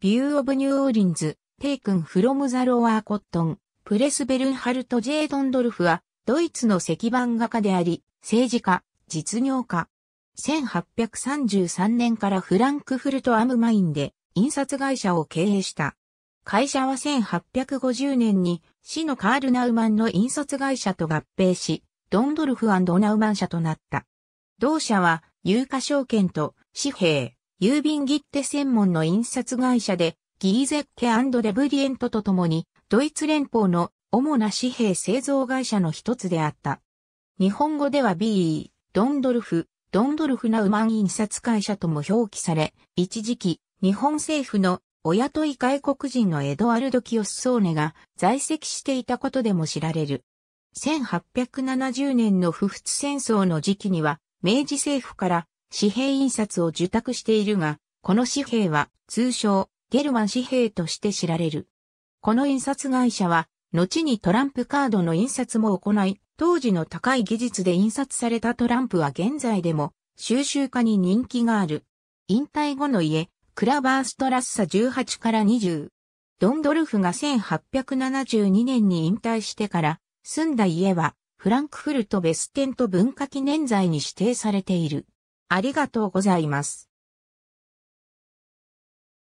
View of New Orleans, Taken from the Lower Cotton Press、ベルンハルト・ジェイ・ドンドルフは、ドイツの石版画家であり、政治家、実業家。1833年からフランクフルト・アムマインで印刷会社を経営した。会社は1850年に市のカール・ナウマンの印刷会社と合併し、ドンドルフナウマン社となった。同社は有価証券と紙幣、郵便切手専門の印刷会社で、ギーゼッケレブリエントとともに、ドイツ連邦の主な紙幣製造会社の一つであった。日本語では B、ドンドルフ、ドンドルフナウマン印刷会社とも表記され、一時期、日本政府のお雇い外国人のエドワルド・キオスソーネが在籍していたことでも知られる。1870年の不仏戦争の時期には、明治政府から紙幣印刷を受託しているが、この紙幣は通称ゲルマン紙幣として知られる。この印刷会社は、後にトランプカードの印刷も行い、当時の高い技術で印刷されたトランプは現在でも収集家に人気がある。引退後の家、クラバーストラッサ18から20。ドンドルフが1872年に引退してから住んだ家はフランクフルトベステント文化記念財に指定されている。ありがとうございます。